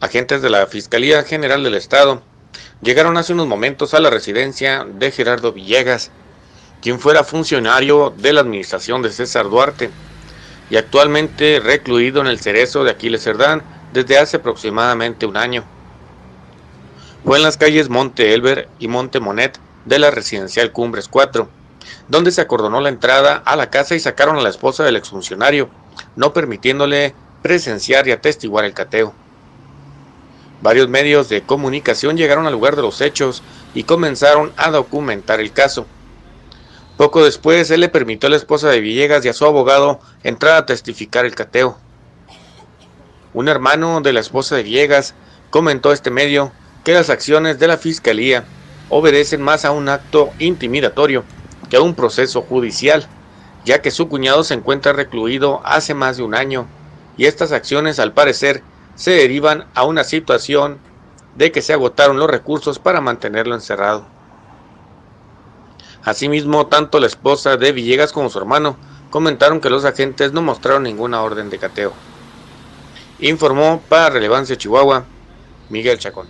Agentes de la Fiscalía General del Estado llegaron hace unos momentos a la residencia de Gerardo Villegas, quien fuera funcionario de la administración de César Duarte y actualmente recluido en el cerezo de Aquiles Cerdán desde hace aproximadamente un año. Fue en las calles Monte Elber y Monte Monet de la residencial Cumbres 4, donde se acordonó la entrada a la casa y sacaron a la esposa del exfuncionario, no permitiéndole presenciar y atestiguar el cateo. Varios medios de comunicación llegaron al lugar de los hechos y comenzaron a documentar el caso. Poco después, él le permitió a la esposa de Villegas y a su abogado entrar a testificar el cateo. Un hermano de la esposa de Villegas comentó a este medio que las acciones de la fiscalía obedecen más a un acto intimidatorio que a un proceso judicial, ya que su cuñado se encuentra recluido hace más de un año y estas acciones al parecer se derivan a una situación de que se agotaron los recursos para mantenerlo encerrado. Asimismo, tanto la esposa de Villegas como su hermano comentaron que los agentes no mostraron ninguna orden de cateo. Informó para Relevancia Chihuahua Miguel Chacón.